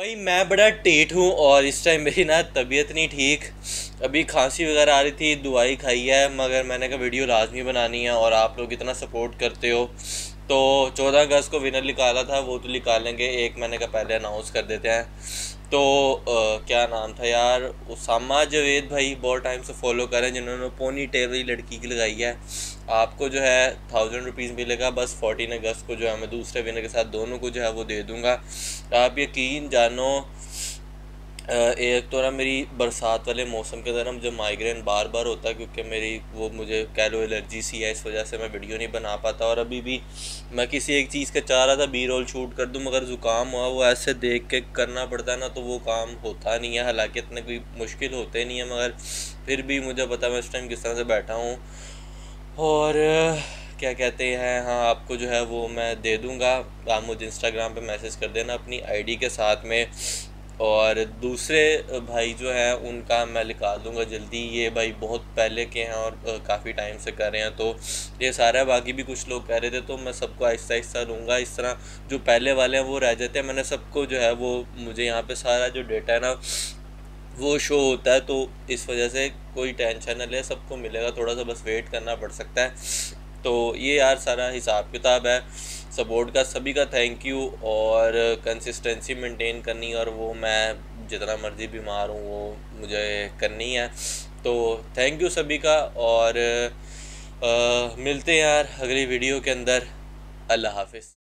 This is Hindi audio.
भाई मैं बड़ा टेट हूँ और इस टाइम मेरी ना तबीयत नहीं ठीक। अभी खांसी वगैरह आ रही थी दवाई खाई है मगर मैंने कहा वीडियो लाजमी बनानी है और आप लोग इतना सपोर्ट करते हो। तो चौदह अगस्त को विनर निकाला था वो तो निकालेंगे एक महीने का पहले अनाउंस कर देते हैं। तो आ, क्या नाम था यार उसामा जवेद भाई बहुत टाइम से फॉलो करें जिन्होंने पोनी टेल वाली लड़की की लगाई है। आपको जो है थाउज़ेंड रुपीज़ मिलेगा बस फोर्टीन अगस्त को जो है मैं दूसरे विनर के साथ दोनों को जो है वो दे दूँगा। आप यकीन जानो एक तो ना मेरी बरसात वाले मौसम के दौरान मुझे माइग्रेन बार बार होता है क्योंकि मेरी वो मुझे कह लो एलर्जी सी है, इस वजह से मैं वीडियो नहीं बना पाता और अभी भी मैं किसी एक चीज़ का चाह रहा था बी रोल शूट कर दूँ, मगर ज़ुकाम हुआ, वो ऐसे देख के करना पड़ता है ना तो वो काम होता नहीं है। हालाँकि इतने कोई मुश्किल होते नहीं है, मगर फिर भी मुझे पता मैं उस टाइम किस तरह से बैठा हूँ और क्या कहते हैं हाँ आपको जो है वो मैं दे दूँगा। आप मुझे इंस्टाग्राम पे मैसेज कर देना अपनी आईडी के साथ में। और दूसरे भाई जो हैं, उनका मैं लिखा दूँगा जल्दी। ये भाई बहुत पहले के हैं और काफ़ी टाइम से कर रहे हैं। तो ये सारा, बाकी भी कुछ लोग कह रहे थे तो मैं सबको आहिस्ता आहिस्ता लूँगा इस तरह जो पहले वाले हैं, वो रह जाते हैं। मैंने सबको जो है वो, मुझे यहाँ पे सारा जो डेटा है ना, वो शो होता है। तो इस वजह से कोई टेंशन न ले, सबको मिलेगा। थोड़ा सा बस वेट करना पड़ सकता है। तो ये यार सारा हिसाब किताब है। सपोर्ट का सभी का थैंक यू और कंसिस्टेंसी मेंटेन करनी और वो मैं जितना मर्ज़ी बीमार हूँ वो मुझे करनी है। तो थैंक यू सभी का और आ, मिलते हैं यार अगली वीडियो के अंदर। अल्लाह हाफिज़।